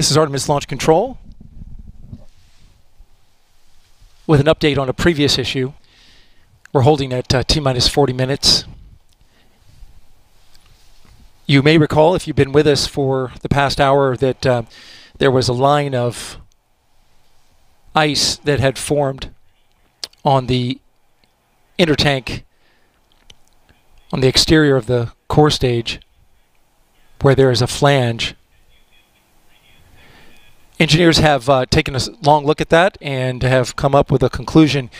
This is Artemis Launch Control with an update on a previous issue. We're holding at uh, T minus 40 minutes. You may recall, if you've been with us for the past hour, that uh, there was a line of ice that had formed on the intertank on the exterior of the core stage where there is a flange. Engineers have uh, taken a long look at that and have come up with a conclusion.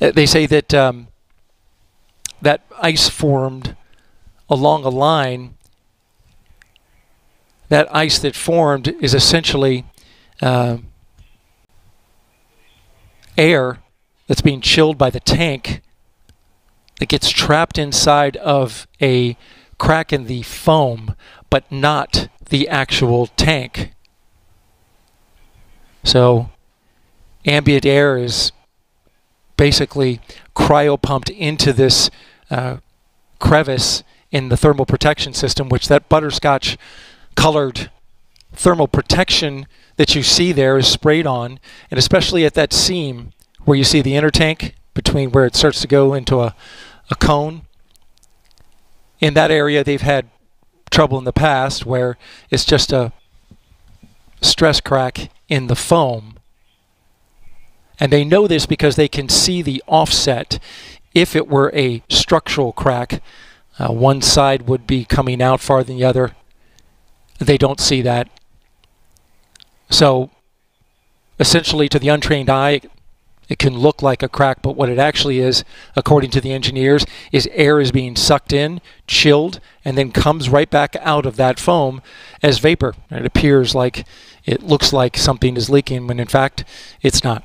Uh, they say that um, that ice formed along a line. That ice that formed is essentially uh, air that's being chilled by the tank that gets trapped inside of a crack in the foam, but not the actual tank. So ambient air is basically cryopumped into this uh, crevice in the thermal protection system, which that butterscotch colored thermal protection that you see there is sprayed on, and especially at that seam where you see the intertank between where it starts to go into a, a cone. In that area, they've had trouble in the past where it's just a stress crack in the foam. And they know this because they can see the offset. If it were a structural crack, uh, one side would be coming out farther than the other. They don't see that. So essentially to the untrained eye, it can look like a crack, but what it actually is, according to the engineers, is air is being sucked in, chilled, and then comes right back out of that foam as vapor. It appears like it looks like something is leaking when in fact it's not.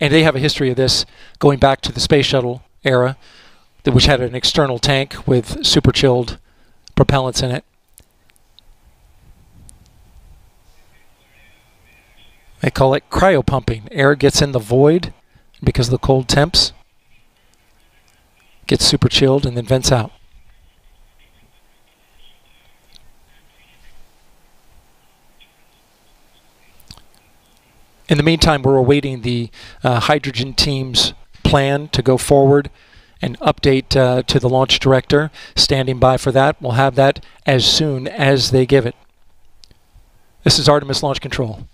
And they have a history of this going back to the space shuttle era, which had an external tank with super chilled propellants in it. They call it cryopumping. Air gets in the void because of the cold temps, gets super chilled, and then vents out. In the meantime, we're awaiting the uh, hydrogen team's plan to go forward and update uh, to the launch director. Standing by for that. We'll have that as soon as they give it. This is Artemis Launch Control.